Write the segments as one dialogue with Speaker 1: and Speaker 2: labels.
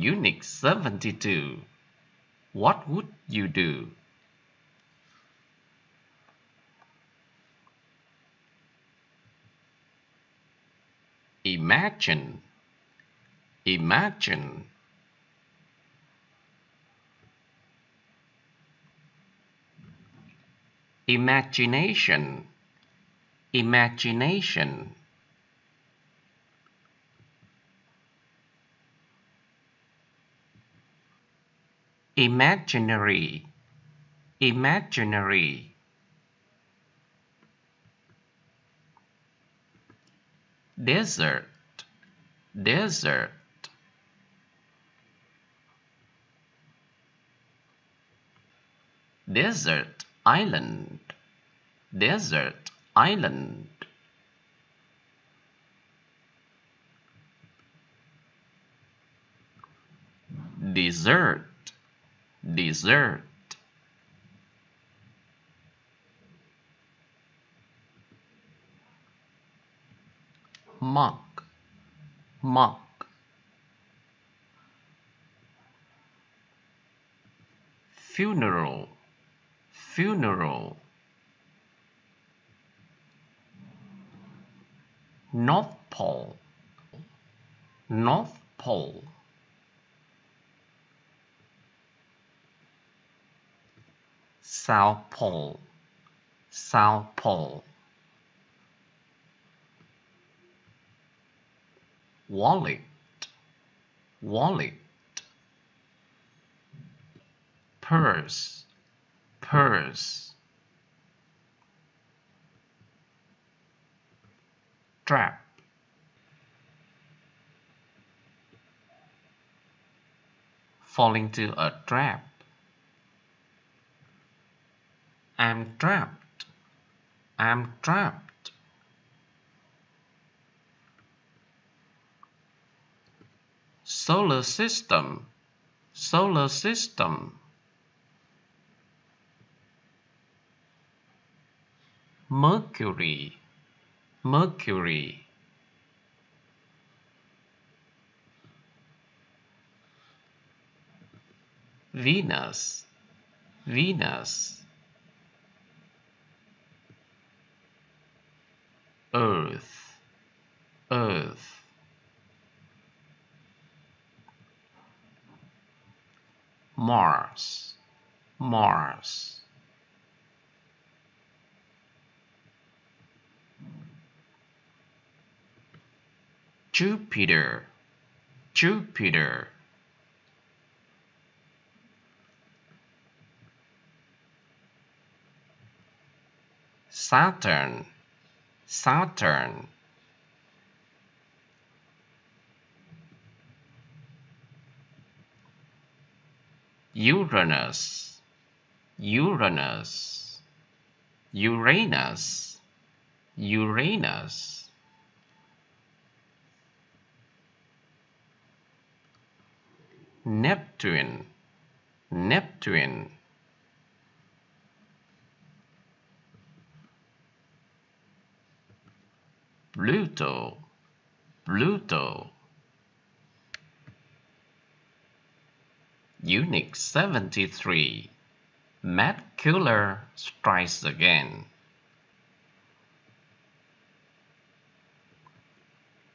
Speaker 1: Unit 72 What would you do? Imagine, imagine. Imagination, imagination. Imaginary, imaginary. Desert, desert. Desert island, desert island. Dessert, dessert. Mug, mug. Funeral, funeral. North Pole, North Pole. South Pole, South Pole. Wallet, wallet. Purse, purse. Trap, fall into a trap. I'm trapped. I'm trapped. Solar system. Solar system. Mercury. Mercury. Venus. Venus. Earth, Earth. Mars, Mars. Jupiter, Jupiter. Saturn, Saturn. Uranus, Uranus. Uranus, Uranus. Neptune, Neptune. Pluto, Pluto. Unit 73 Mad Killer strikes again.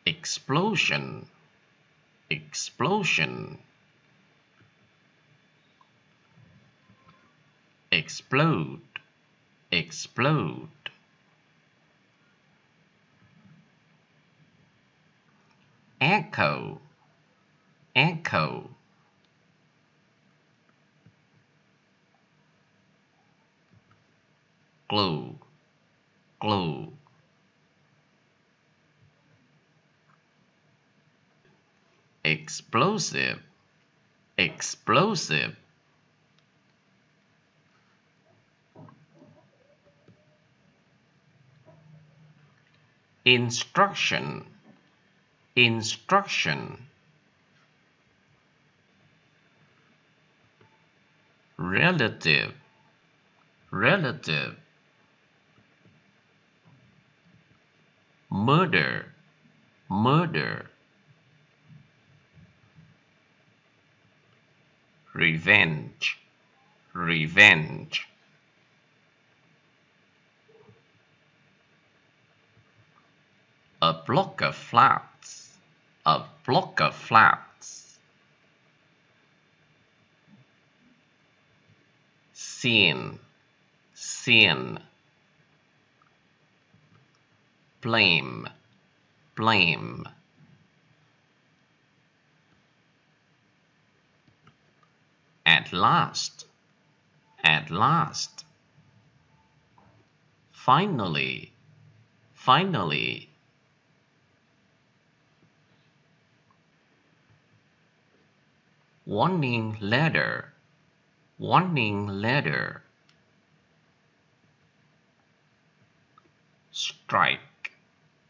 Speaker 1: Explosion, explosion. Explode, explode. Echo, echo. Glue, glue. Explosive, explosive. Instruction instruction. Relative. Relative. Murder. Murder. Revenge, revenge. A block of flats, a block of flats. Sin, sin. Blame, blame. At last, at last. Finally, finally. Warning letter, warning letter. Strike,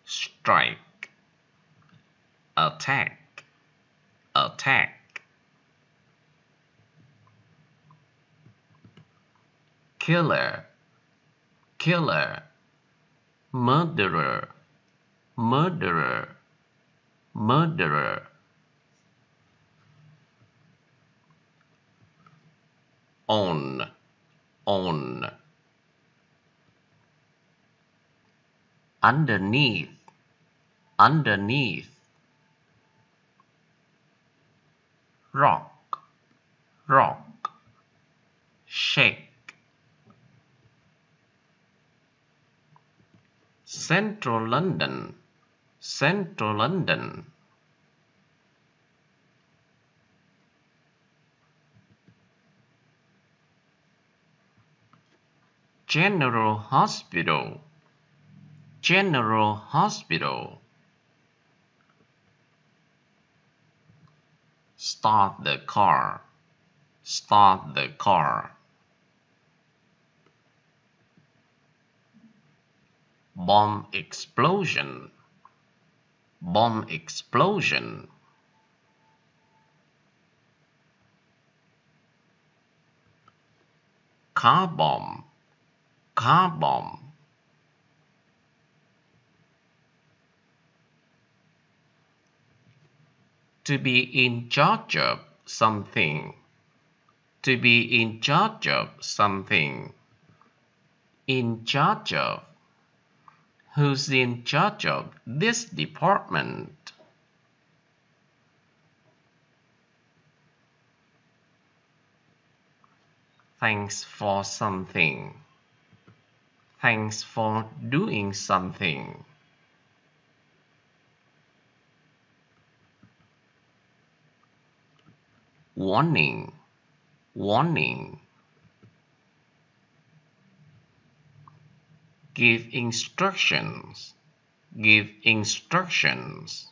Speaker 1: strike. Attack, attack. killer, killer, murderer, murderer, murderer. On, on. Underneath, underneath. Rock, rock. Shake Central London, Central London. General Hospital, General Hospital. Start the car, start the car. bomb explosion. Bomb explosion. Car bomb car bomb to be in charge of something to be in charge of something in charge of Who's in charge of this department? Thanks for something. Thanks for doing something. Warning, warning. Give instructions. Give instructions.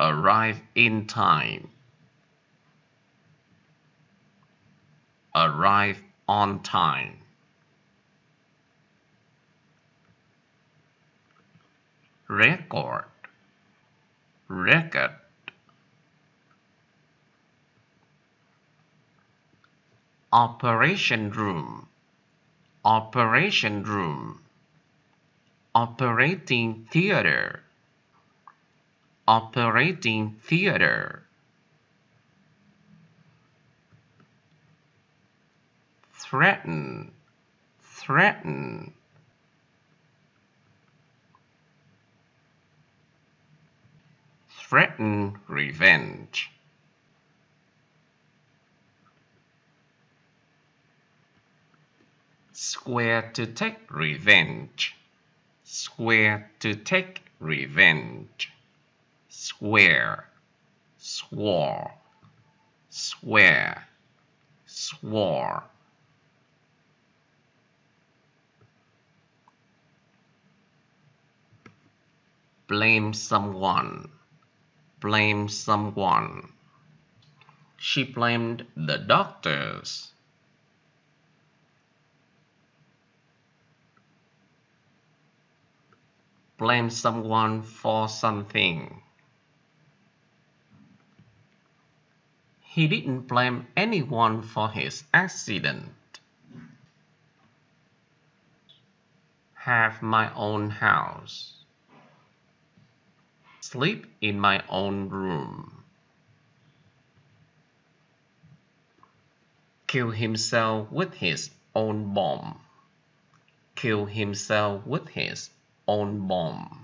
Speaker 1: Arrive in time. Arrive on time. Record. Record. operation room operation room operating theater operating theater threaten threaten threaten revenge Swear to take revenge. Swear to take revenge. Swear, swore, swear, swore. Blame someone. Blame someone. She blamed the doctors. blame someone for something. He didn't blame anyone for his accident. Have my own house sleep in my own room. Kill himself with his own bomb. Kill himself with his own bomb.